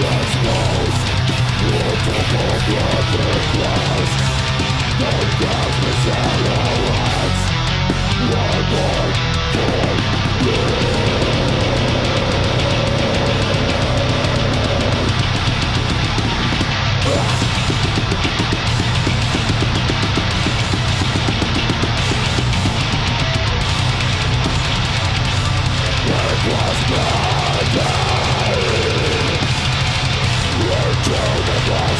Just close, what the fuck, what the class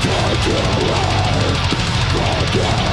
Take your life, forget